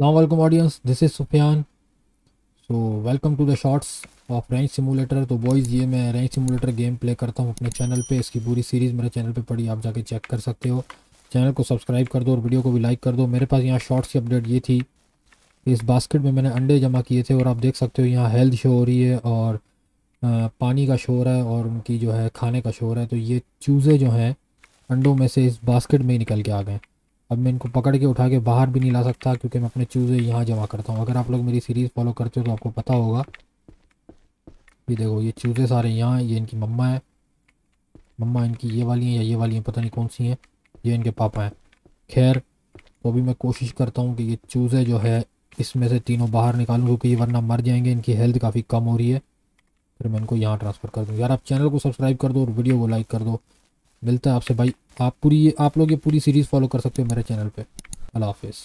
Assalamualaikum audience, this is Sufyan. So welcome to the shorts of range simulator तो boys ये मैं range simulator game play करता हूँ अपने चैनल पे। इसकी पूरी सीरीज़ मेरे चैनल पे पड़ी आप जाके चेक कर सकते हो। चैनल को सब्सक्राइब कर दो और वीडियो को भी लाइक कर दो। मेरे पास यहाँ शॉर्ट्स की अपडेट ये थी। इस बास्केट में मैंने अंडे जमा किए थे और आप देख सकते हो यहाँ हेल्थ शो हो रही है और पानी का शोर है और उनकी जो है खाने का शोर है तो ये चूज़े जो हैं, अंडों में से इस बास्केट में ही निकल के आ गए अब मैं इनको पकड़ के उठा के बाहर भी नहीं ला सकता, क्योंकि मैं अपने चूज़े यहाँ जमा करता हूँ। अगर आप लोग मेरी सीरीज़ फॉलो करते हो तो आपको पता होगा। ये देखो, ये चूज़े सारे यहाँ ये इनकी मम्मा है। मम्मा इनकी ये वाली हैं या ये वाली हैं, पता नहीं कौन सी हैं। ये इनके पापा हैं। खैर तो अभी मैं कोशिश करता हूँ कि ये चूज़े जो है, इसमें से तीनों बाहर निकालूँ, क्योंकि ये वरना मर जाएँगे, इनकी हेल्थ काफ़ी कम हो रही है। फिर मैं इनको यहाँ ट्रांसफ़र कर दूँ। यार, आप चैनल को सब्सक्राइब कर दो और वीडियो को लाइक कर दो। मिलता है आपसे भाई। आप पूरी, आप लोग ये पूरी सीरीज़ फॉलो कर सकते हो मेरे चैनल पे। अल्लाह हाफिज़।